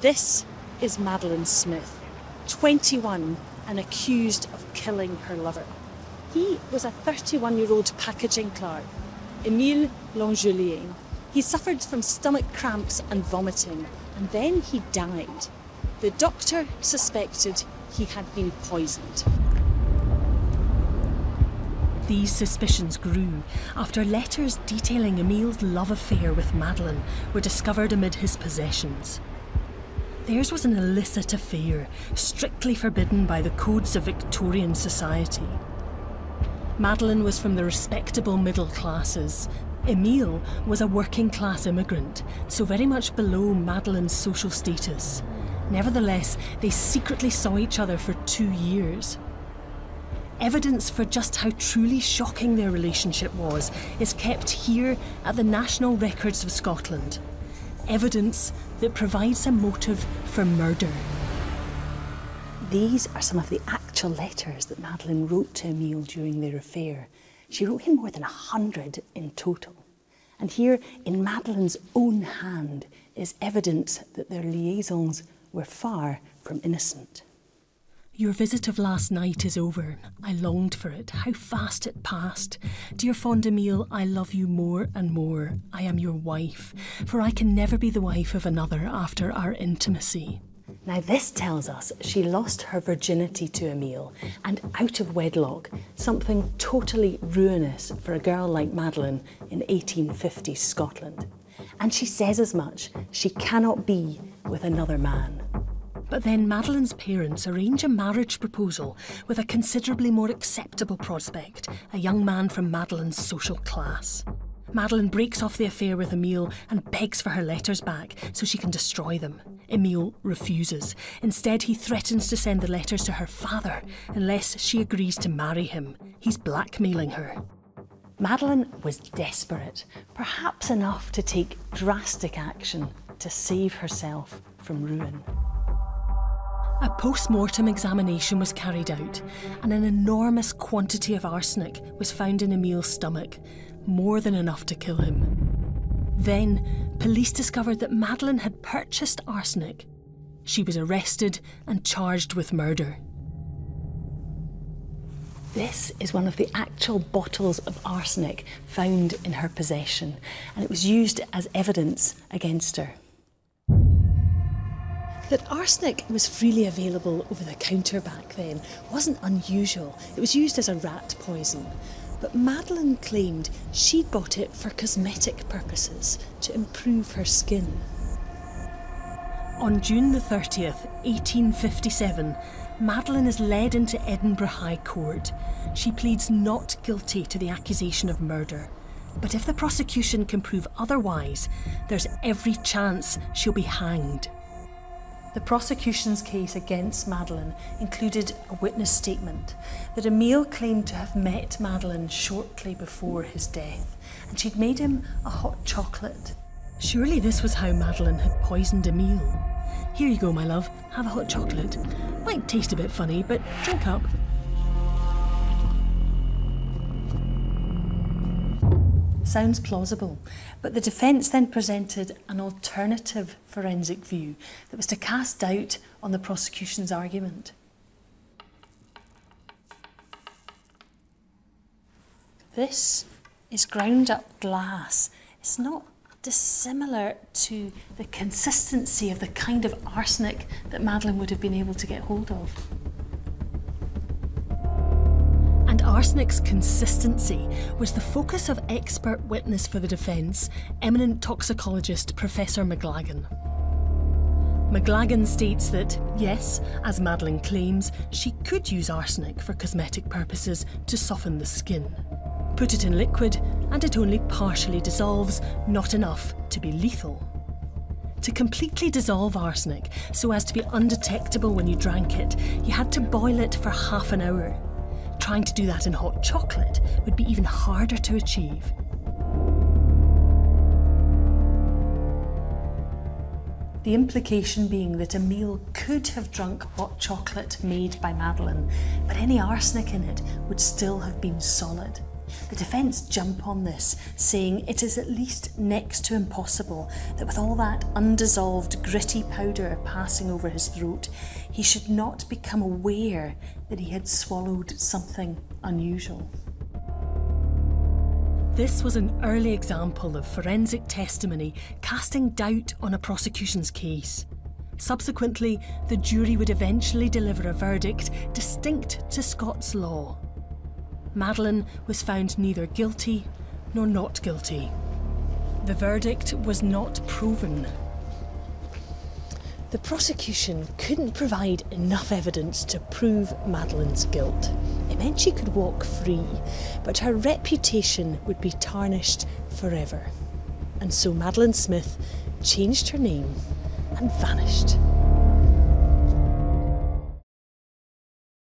This is Madeleine Smith, 21 and accused of killing her lover. He was a 31 year old packaging clerk, Emile L'Angelier. He suffered from stomach cramps and vomiting, and then he died. The doctor suspected he had been poisoned. These suspicions grew after letters detailing Emile's love affair with Madeleine were discovered amid his possessions. Theirs was an illicit affair, strictly forbidden by the codes of Victorian society. Madeleine was from the respectable middle classes. Emile was a working class immigrant, so very much below Madeleine's social status. Nevertheless, they secretly saw each other for two years. Evidence for just how truly shocking their relationship was is kept here at the National Records of Scotland. Evidence that provides a motive for murder. These are some of the actual letters that Madeleine wrote to Emile during their affair. She wrote him more than a hundred in total. And here, in Madeleine's own hand, is evidence that their liaisons were far from innocent. Your visit of last night is over. I longed for it. How fast it passed. Dear fond Emile, I love you more and more. I am your wife, for I can never be the wife of another after our intimacy. Now, this tells us she lost her virginity to Emile and out of wedlock, something totally ruinous for a girl like Madeleine in 1850s Scotland. And she says as much. She cannot be with another man. But then Madeleine's parents arrange a marriage proposal with a considerably more acceptable prospect, a young man from Madeleine's social class. Madeleine breaks off the affair with Emile and begs for her letters back so she can destroy them. Emile refuses. Instead, he threatens to send the letters to her father unless she agrees to marry him. He's blackmailing her. Madeleine was desperate, perhaps enough to take drastic action to save herself from ruin. A post mortem examination was carried out, and an enormous quantity of arsenic was found in Emile's stomach, more than enough to kill him. Then, police discovered that Madeleine had purchased arsenic. She was arrested and charged with murder. This is one of the actual bottles of arsenic found in her possession, and it was used as evidence against her. That arsenic was freely available over the counter back then wasn't unusual. It was used as a rat poison. But Madeleine claimed she'd bought it for cosmetic purposes to improve her skin. On June the 30th, 1857, Madeleine is led into Edinburgh High Court. She pleads not guilty to the accusation of murder. But if the prosecution can prove otherwise, there's every chance she'll be hanged. The prosecution's case against Madeleine included a witness statement that Emile claimed to have met Madeleine shortly before his death and she'd made him a hot chocolate. Surely this was how Madeleine had poisoned Emile. Here you go, my love, have a hot chocolate. Might taste a bit funny, but drink up. Sounds plausible, but the defence then presented an alternative forensic view that was to cast doubt on the prosecution's argument. This is ground up glass. It's not dissimilar to the consistency of the kind of arsenic that Madeleine would have been able to get hold of. Arsenic's consistency was the focus of expert witness for the defence, eminent toxicologist Professor Maclagan. Maclagan states that, yes, as Madeleine claims, she could use arsenic for cosmetic purposes to soften the skin. Put it in liquid, and it only partially dissolves, not enough to be lethal. To completely dissolve arsenic so as to be undetectable when you drank it, you had to boil it for half an hour. Trying to do that in hot chocolate would be even harder to achieve. The implication being that Emile could have drunk hot chocolate made by Madeleine, but any arsenic in it would still have been solid. The defence jump on this, saying it is at least next to impossible that with all that undissolved gritty powder passing over his throat, he should not become aware that he had swallowed something unusual. This was an early example of forensic testimony casting doubt on a prosecution's case. Subsequently, the jury would eventually deliver a verdict distinct to Scots law. Madeleine was found neither guilty nor not guilty. The verdict was not proven. The prosecution couldn't provide enough evidence to prove Madeleine's guilt. It meant she could walk free, but her reputation would be tarnished forever. And so Madeleine Smith changed her name and vanished.